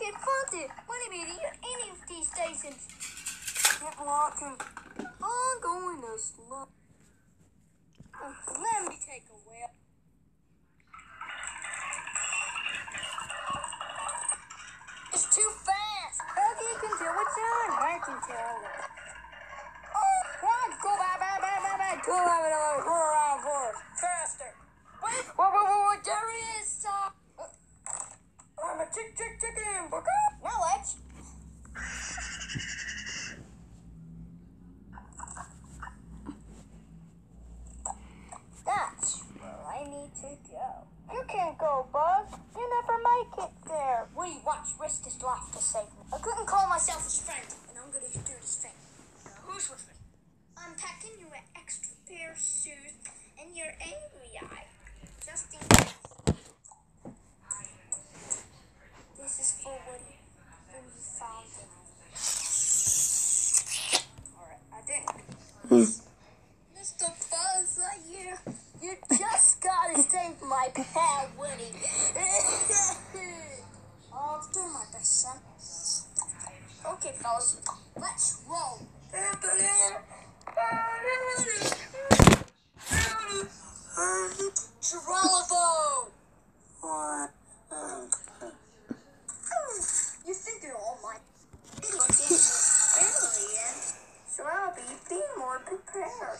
get funded. Money be to any of these stations. Get walking. I'm going to slow. Let me take a whip. It's too fast. How can control what's on? I can tell. Oh, God, go back, back, back, back, back. Go back, back, back, go around for us. Faster. Wait, chick, chick, chicken. Let's. That's where I need to go. You can't go, Buzz. You never make it there. Woody, watch. Risk his life to save me. I couldn't call myself his friend, and I'm gonna do this thing. Now, who's with me? I'm packing you an extra pair of shoes and your angry eye. Just in case. Is for Woody when you found him. Alright, I did. Hmm. Mr. Buzz Lightyear, you just gotta save my pal Woody. Oh, I'll do my best, son. Okay, fellas, let's roll. Be more prepared.